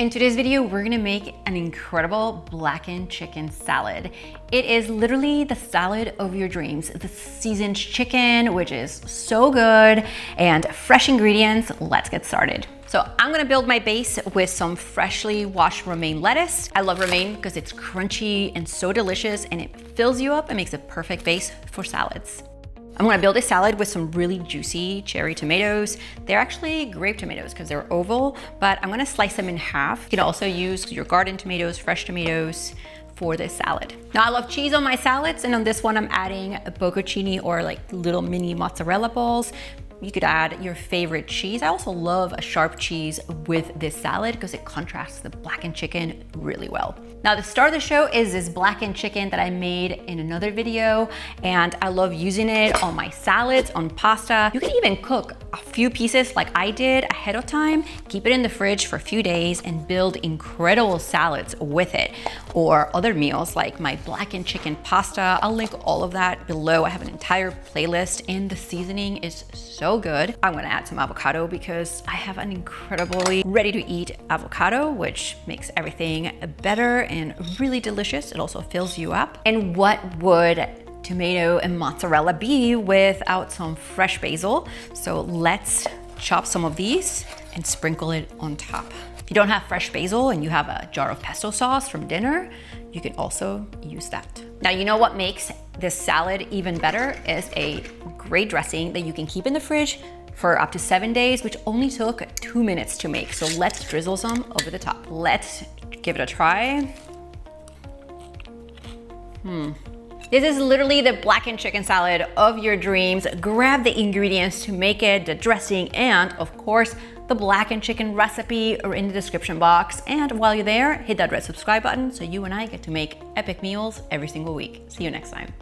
In today's video, we're gonna make an incredible blackened chicken salad. It is literally the salad of your dreams. The seasoned chicken, which is so good, and fresh ingredients. Let's get started. So I'm gonna build my base with some freshly washed romaine lettuce. I love romaine because it's crunchy and so delicious and it fills you up and makes a perfect base for salads. I'm gonna build a salad with some really juicy cherry tomatoes. They're actually grape tomatoes because they're oval, but I'm gonna slice them in half. You can also use your garden tomatoes, fresh tomatoes, for this salad. Now I love cheese on my salads and on this one I'm adding a bocconcini or like little mini mozzarella balls. You could add your favorite cheese. I also love a sharp cheese with this salad because it contrasts the blackened chicken really well. Now the star of the show is this blackened chicken that I made in another video and I love using it on my salads, on pasta. You can even cook a few pieces like I did ahead of time, keep it in the fridge for a few days and build incredible salads with it. Or other meals like my blackened chicken pasta. I'll link all of that below. I have an entire playlist and the seasoning is so good. I'm gonna add some avocado because I have an incredibly ready to eat avocado, which makes everything better and really delicious. It also fills you up. And what would tomato and mozzarella be without some fresh basil? So let's chop some of these and sprinkle it on top. If you don't have fresh basil and you have a jar of pesto sauce from dinner, you can also use that. Now, you know what makes this salad even better is a great dressing that you can keep in the fridge for up to seven days, which only took two minutes to make. So let's drizzle some over the top. Let's give it a try. Hmm. This is literally the blackened chicken salad of your dreams. Grab the ingredients to make it, the dressing, and of course, the blackened chicken recipe are in the description box. And while you're there, hit that red subscribe button so you and I get to make epic meals every single week. See you next time.